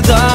tieši